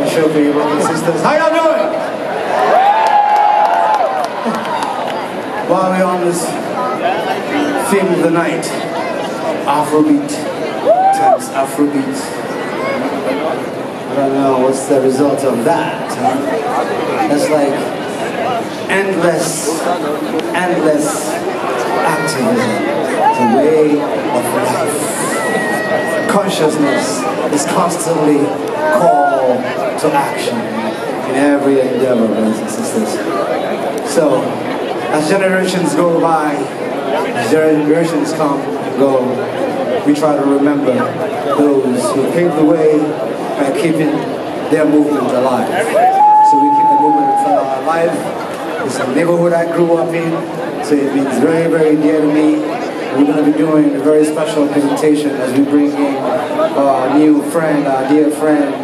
for you, brothers and sisters. How y'all doing? While we're on this theme of the night, Afrobeat times Afrobeat. I don't know what's the result of that. Huh? Like endless, endless activism. It's a way of life. Consciousness is constantly called to action in every endeavor, brothers and sisters. So, as generations go by, as generations come and go, we try to remember those who paved the way by keeping their movement alive. So we keep the movement alive. It's a neighborhood I grew up in, so it means very, very dear to me. We're going to be doing a very special presentation as we bring in our new friend, our dear friend,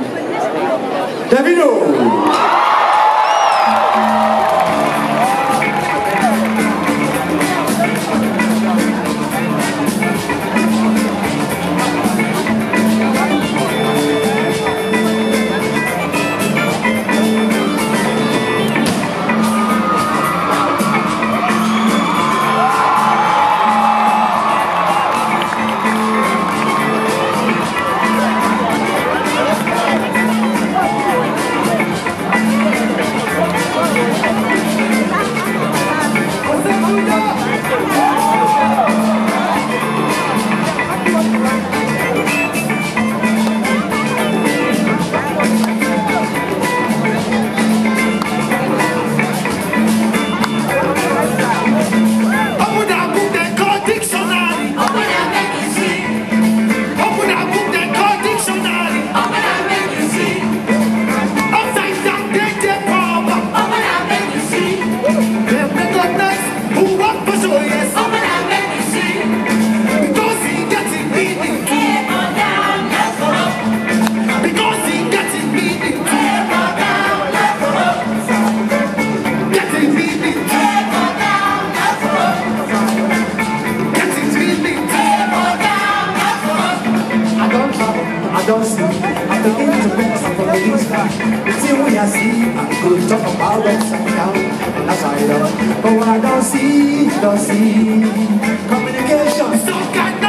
Davido! Thing we I see, I could talk about what's down and I love. But what I don't see, don't see. Communication. So kind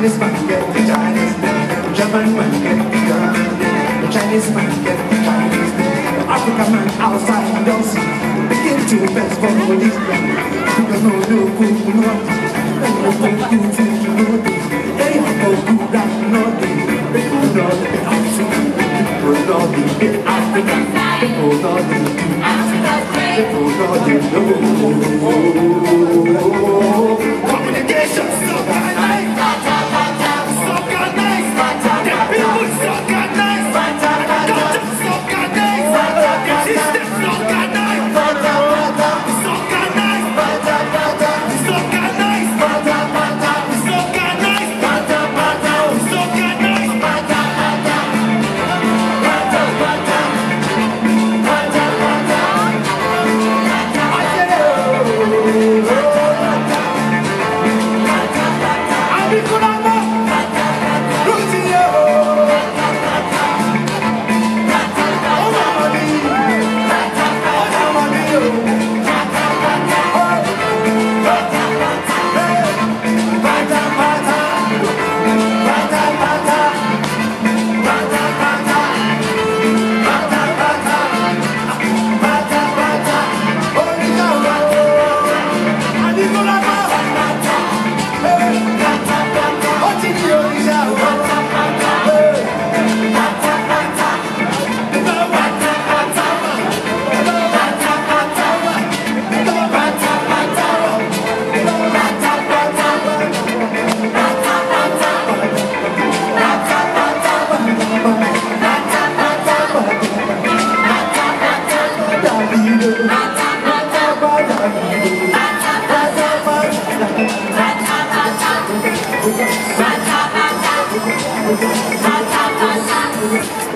Chinese man get the Chinese man, German man get the German man, the Chinese man get the Chinese man, the African man outside don't see. Begin to best for these men. People know no good, no what. No good, you think you know. They have no good, that no this. People know the African, people know the African, people know the African, people know the no.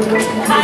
Ay.